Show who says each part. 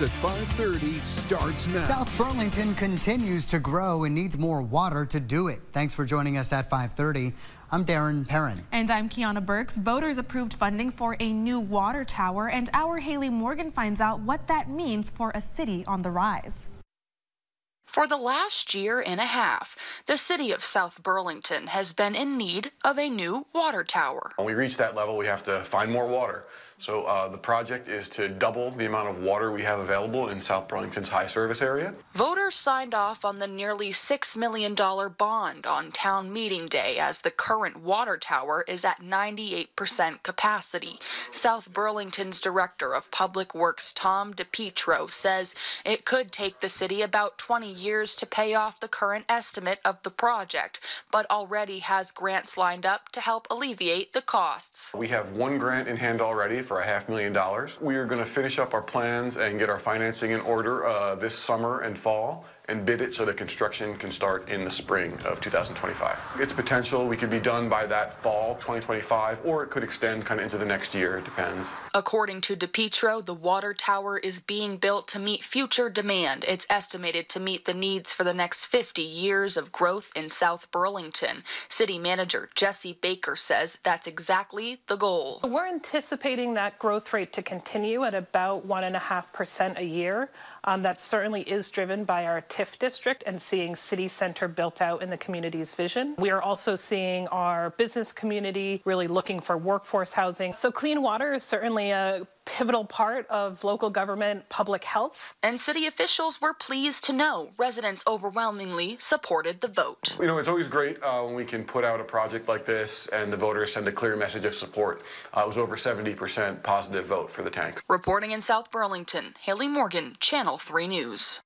Speaker 1: News at 5:30 starts now.
Speaker 2: South Burlington continues to grow and needs more water to do it. Thanks for joining us at 5:30. I'm Darren Perron.
Speaker 3: And I'm Kiana Burks. Voters approved funding for a new water tower, and our Haley Morgan finds out what that means for a city on the rise.
Speaker 4: For the last year and a half, the city of South Burlington has been in need of a new water tower.
Speaker 5: When we reach that level, we have to find more water. So uh, the project is to double the amount of water we have available in South Burlington's high service area.
Speaker 4: Voters signed off on the nearly $6 million bond on town meeting day as the current water tower is at 98% capacity. South Burlington's Director of Public Works, Tom DiPietro, says it could take the city about 20 years to pay off the current estimate of the project, but already has grants lined up to help alleviate the costs.
Speaker 5: We have one grant in hand already for a half million dollars. We are going to finish up our plans and get our financing in order uh, this summer and fall and bid it so the construction can start in the spring of 2025. Its potential, we could be done by that fall 2025, or it could extend kind of into the next year, it depends.
Speaker 4: According to DiPietro, the water tower is being built to meet future demand. It's estimated to meet the needs for the next 50 years of growth in South Burlington. City manager Jesse Baker says that's exactly the goal.
Speaker 6: We're anticipating that growth rate to continue at about 1.5% a year. Um, that certainly is driven by our TIF district and seeing city center built out in the community's vision. We are also seeing our business community really looking for workforce housing. So clean water is certainly a pivotal part of local government public health.
Speaker 4: And city officials were pleased to know residents overwhelmingly supported the vote.
Speaker 5: You know, it's always great uh, when we can put out a project like this and the voters send a clear message of support. Uh, it was over 70% positive vote for the tanks.
Speaker 4: Reporting in South Burlington, Haley Morgan, Channel 3 News.